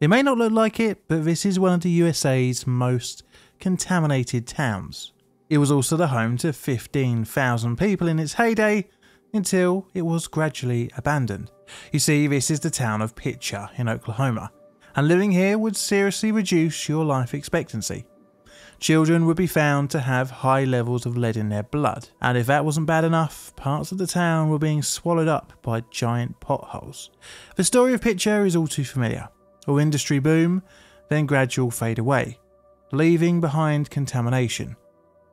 It may not look like it, but this is one of the USA's most contaminated towns. It was also the home to 15,000 people in its heyday until it was gradually abandoned. You see, this is the town of Picher in Oklahoma, and living here would seriously reduce your life expectancy. Children would be found to have high levels of lead in their blood, and if that wasn't bad enough, parts of the town were being swallowed up by giant potholes. The story of Picher is all too familiar. A industry boom, then gradual fade away, leaving behind contamination,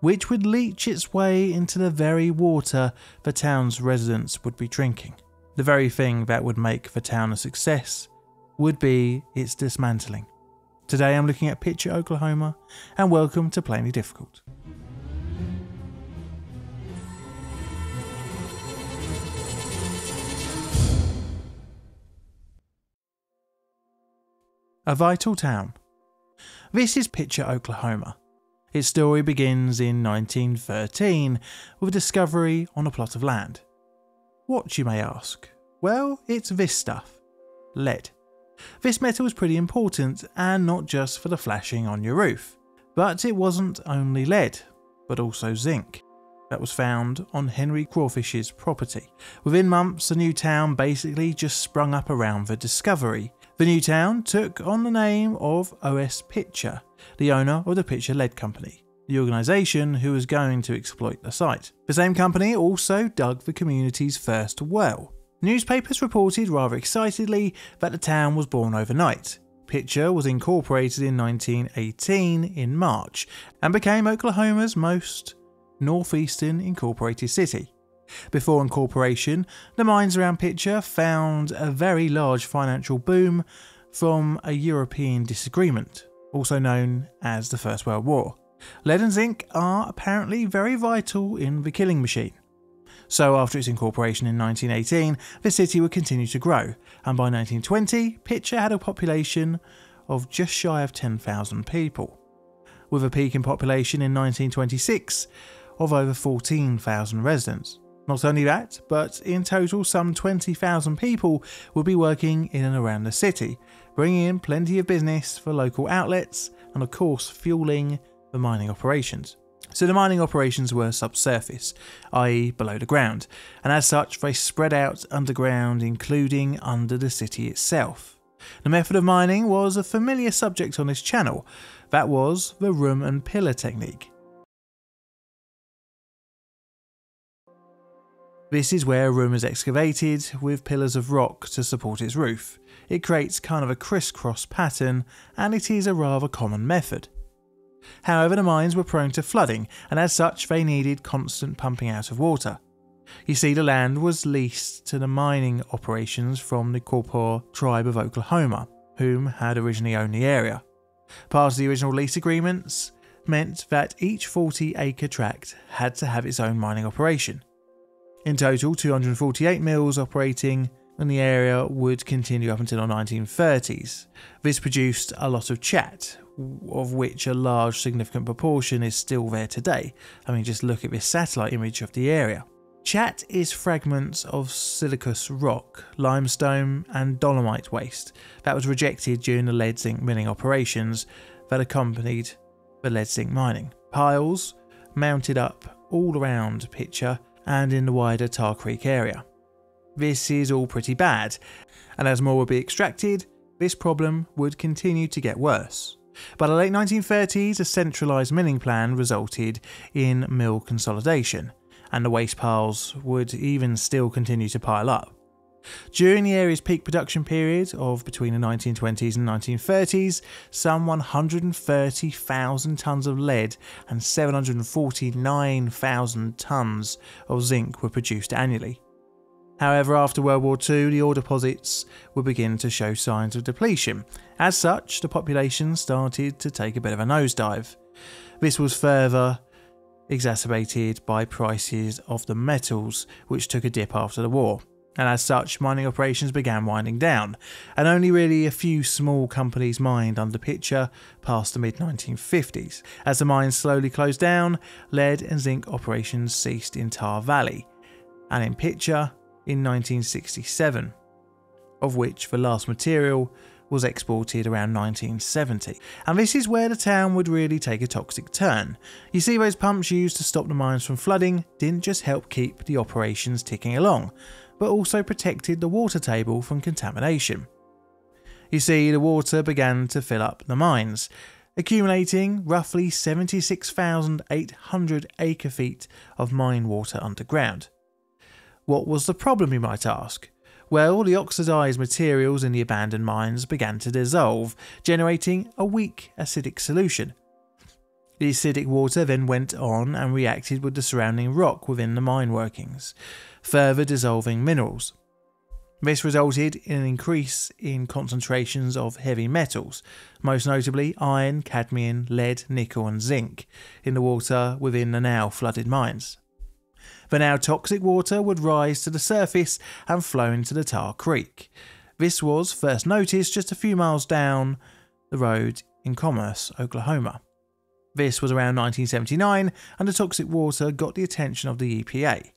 which would leach its way into the very water the town's residents would be drinking. The very thing that would make the town a success would be its dismantling. Today I'm looking at Picher, Oklahoma, and welcome to Plainly Difficult. A vital town. This is Picher, Oklahoma. Its story begins in 1913 with a discovery on a plot of land. What, you may ask? Well, it's this stuff lead. This metal was pretty important, and not just for the flashing on your roof. But it wasn't only lead, but also zinc that was found on Henry Crawfish's property. Within months, a new town basically just sprung up around the discovery. The new town took on the name of OS Picher, the owner of the Picher Lead Company, the organisation who was going to exploit the site. The same company also dug the community's first well. Newspapers reported rather excitedly that the town was born overnight. Picher was incorporated in 1918 in March and became Oklahoma's most northeastern incorporated city. Before incorporation, the mines around Picher found a very large financial boom from a European disagreement, also known as the First World War. Lead and zinc are apparently very vital in the killing machine. So, after its incorporation in 1918, the city would continue to grow, and by 1920, Picher had a population of just shy of 10,000 people, with a peak in population in 1926 of over 14,000 residents. Not only that, but in total, some 20,000 people would be working in and around the city, bringing in plenty of business for local outlets and, of course, fueling the mining operations. So the mining operations were subsurface, i.e., below the ground, and as such, they spread out underground, including under the city itself. The method of mining was a familiar subject on this channel. That was the room and pillar technique. This is where a room is excavated with pillars of rock to support its roof. It creates kind of a crisscross pattern, and it is a rather common method. However, the mines were prone to flooding, and as such, they needed constant pumping out of water. You see, the land was leased to the mining operations from the Quapaw tribe of Oklahoma, whom had originally owned the area. Part of the original lease agreements meant that each 40 acre tract had to have its own mining operation. In total, 248 mills operating in the area would continue up until the 1930s. This produced a lot of chat, of which a large significant proportion is still there today. I mean, just look at this satellite image of the area. Chat is fragments of siliceous rock, limestone, and dolomite waste that was rejected during the lead zinc milling operations that accompanied the lead zinc mining. Piles mounted up all around Picher and in the wider Tar Creek area. This is all pretty bad, and as more would be extracted, this problem would continue to get worse. By the late 1930s, a centralised milling plan resulted in mill consolidation, and the waste piles would even still continue to pile up. During the area's peak production period of between the 1920s and 1930s, some 130,000 tonnes of lead and 749,000 tonnes of zinc were produced annually. However, after World War II, the ore deposits would begin to show signs of depletion. As such, the population started to take a bit of a nosedive. This was further exacerbated by prices of the metals, which took a dip after the war. And as such, mining operations began winding down, and only really a few small companies mined under Picher past the mid 1950s. As the mines slowly closed down, lead and zinc operations ceased in Tar Valley, and in Picher in 1967, of which the last material was exported around 1970, and this is where the town would really take a toxic turn. You see, those pumps used to stop the mines from flooding didn't just help keep the operations ticking along, but also protected the water table from contamination. You see, the water began to fill up the mines, accumulating roughly 76,800 acre feet of mine water underground. What was the problem, you might ask? Well, the oxidized materials in the abandoned mines began to dissolve, generating a weak acidic solution. The acidic water then went on and reacted with the surrounding rock within the mine workings, further dissolving minerals. This resulted in an increase in concentrations of heavy metals, most notably iron, cadmium, lead, nickel, and zinc, in the water within the now flooded mines. The now toxic water would rise to the surface and flow into the Tar Creek. This was first noticed just a few miles down the road in Commerce, Oklahoma. This was around 1979, and the toxic water got the attention of the EPA.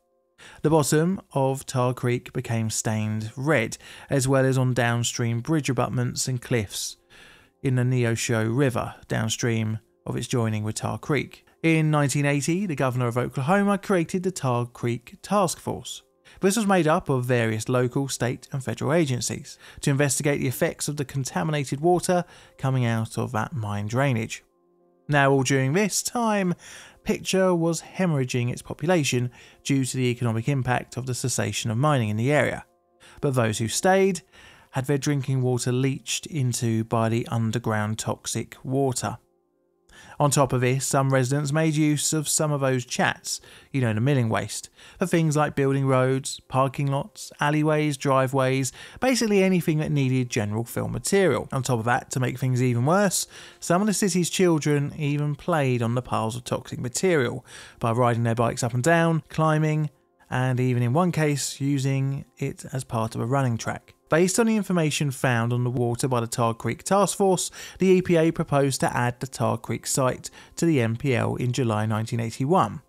The bottom of Tar Creek became stained red, as well as on downstream bridge abutments and cliffs in the Neosho River, downstream of its joining with Tar Creek. In 1980, the governor of Oklahoma created the Tar Creek Task Force. This was made up of various local, state, and federal agencies to investigate the effects of the contaminated water coming out of that mine drainage. Now, all during this time, Picher was hemorrhaging its population due to the economic impact of the cessation of mining in the area. But those who stayed had their drinking water leached into by the underground toxic water. On top of this, some residents made use of some of those chats, you know, the milling waste, for things like building roads, parking lots, alleyways, driveways, basically anything that needed general fill material. On top of that, to make things even worse, some of the city's children even played on the piles of toxic material by riding their bikes up and down, climbing, and even in one case, using it as part of a running track. Based on the information found on the water by the Tar Creek Task Force, the EPA proposed to add the Tar Creek site to the NPL in July 1981,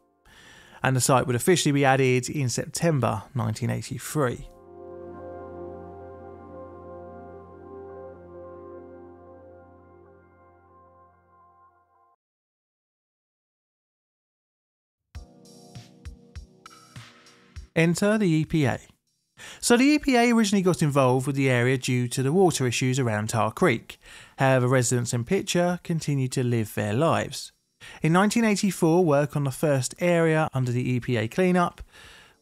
and the site would officially be added in September 1983. Enter the EPA. So the EPA originally got involved with the area due to the water issues around Tar Creek. However, residents in Picher continued to live their lives. In 1984, work on the first area under the EPA cleanup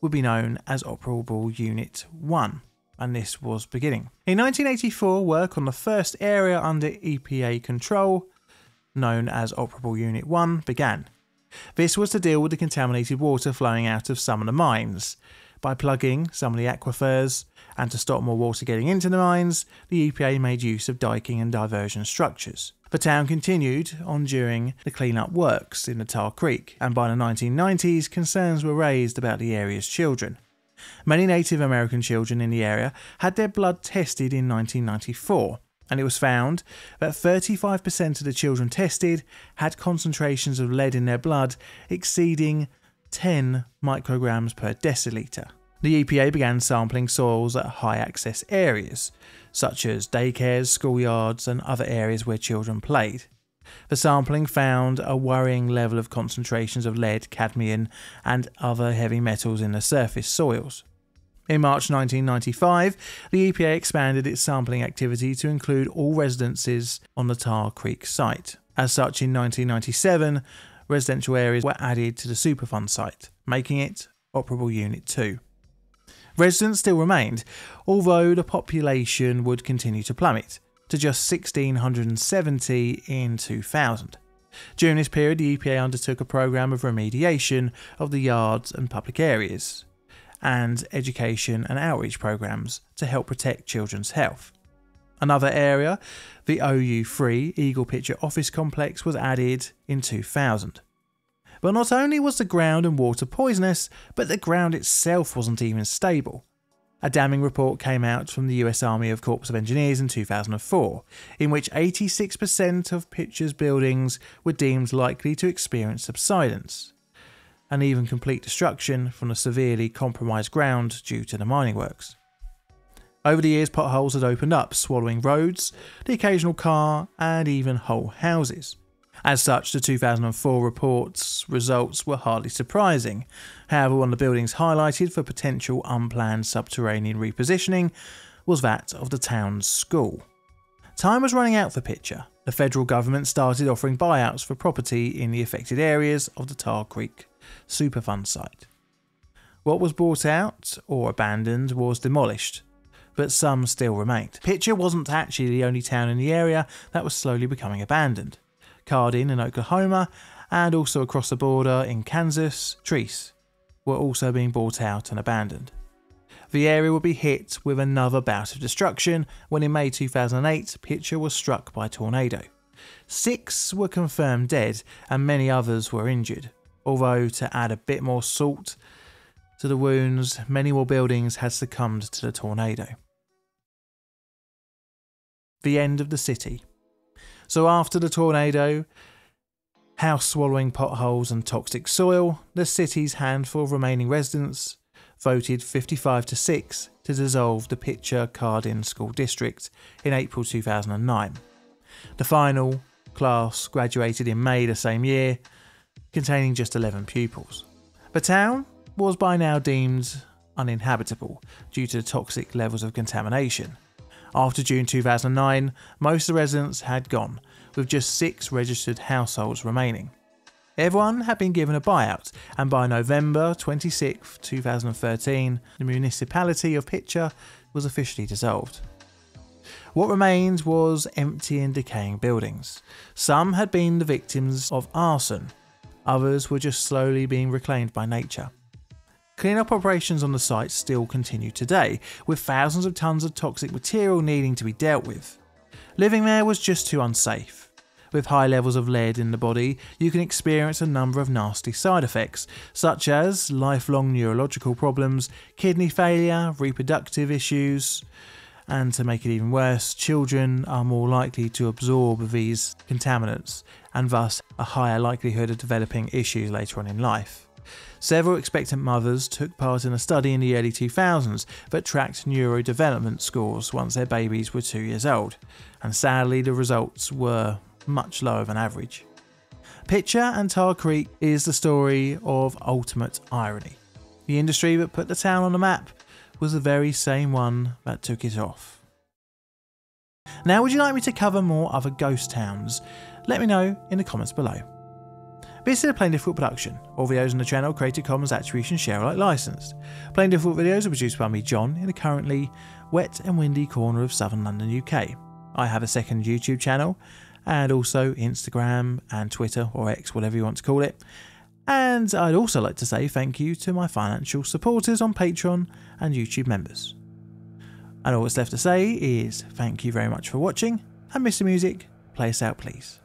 would be known as Operable Unit 1, and this was beginning. In 1984, work on the first area under EPA control, known as Operable Unit 1, began. This was to deal with the contaminated water flowing out of some of the mines. By plugging some of the aquifers and to stop more water getting into the mines, the EPA made use of diking and diversion structures. The town continued on during the clean-up works in the Tar Creek, and by the 1990s, concerns were raised about the area's children. Many Native American children in the area had their blood tested in 1994, and it was found that 35% of the children tested had concentrations of lead in their blood exceeding 10 micrograms per deciliter. The EPA began sampling soils at high access areas, such as daycares, schoolyards, and other areas where children played. The sampling found a worrying level of concentrations of lead, cadmium, and other heavy metals in the surface soils. In March 1995, the EPA expanded its sampling activity to include all residences on the Tar Creek site. As such, in 1997, residential areas were added to the Superfund site, making it Operable Unit 2. Residents still remained, although the population would continue to plummet to just 1,670 in 2000. During this period, the EPA undertook a program of remediation of the yards and public areas, and education and outreach programs to help protect children's health. Another area, the OU3 Eagle Picher Office Complex, was added in 2000. But not only was the ground and water poisonous, but the ground itself wasn't even stable. A damning report came out from the US Army of Corps of Engineers in 2004, in which 86% of Picher's buildings were deemed likely to experience subsidence, and even complete destruction from the severely compromised ground due to the mining works. Over the years, potholes had opened up, swallowing roads, the occasional car, and even whole houses. As such, the 2004 report's results were hardly surprising. However, one of the buildings highlighted for potential unplanned subterranean repositioning was that of the town's school. Time was running out for Picher. The federal government started offering buyouts for property in the affected areas of the Tar Creek Superfund site. What was bought out or abandoned was demolished, but some still remained. Picher wasn't actually the only town in the area that was slowly becoming abandoned. Cardin in Oklahoma, and also across the border in Kansas, Treece, were also being bought out and abandoned. The area would be hit with another bout of destruction when in May 2008, Picher was struck by a tornado. Six were confirmed dead and many others were injured. Although, to add a bit more salt to the wounds, many more buildings had succumbed to the tornado. The end of the city. So after the tornado, house swallowing potholes and toxic soil, the city's handful of remaining residents voted 55 to 6 to dissolve the Picher Cardin School District in April 2009. The final class graduated in May the same year, containing just 11 pupils. The town was by now deemed uninhabitable due to the toxic levels of contamination. After June 2009, most of the residents had gone, with just six registered households remaining. Everyone had been given a buyout, and by November 26, 2013, the municipality of Picher was officially dissolved. What remained was empty and decaying buildings. Some had been the victims of arson, others were just slowly being reclaimed by nature. Cleanup operations on the site still continue today, with thousands of tons of toxic material needing to be dealt with. Living there was just too unsafe. With high levels of lead in the body, you can experience a number of nasty side effects, such as lifelong neurological problems, kidney failure, reproductive issues, and to make it even worse, children are more likely to absorb these contaminants and thus a higher likelihood of developing issues later on in life. Several expectant mothers took part in a study in the early 2000s that tracked neurodevelopment scores once their babies were two years old, and sadly, the results were much lower than average. Picher and Tar Creek is the story of ultimate irony. The industry that put the town on the map was the very same one that took it off. Now, would you like me to cover more other ghost towns? Let me know in the comments below. This is a Plain Difficult production. All videos on the channel Creative Commons Attribution Share Alike licensed. Plain Difficult videos are produced by me, John, in a currently wet and windy corner of southern London, UK. I have a second YouTube channel and also Instagram and Twitter or X, whatever you want to call it. And I'd also like to say thank you to my financial supporters on Patreon and YouTube members. And all that's left to say is thank you very much for watching, and Mr. Music, play us out please.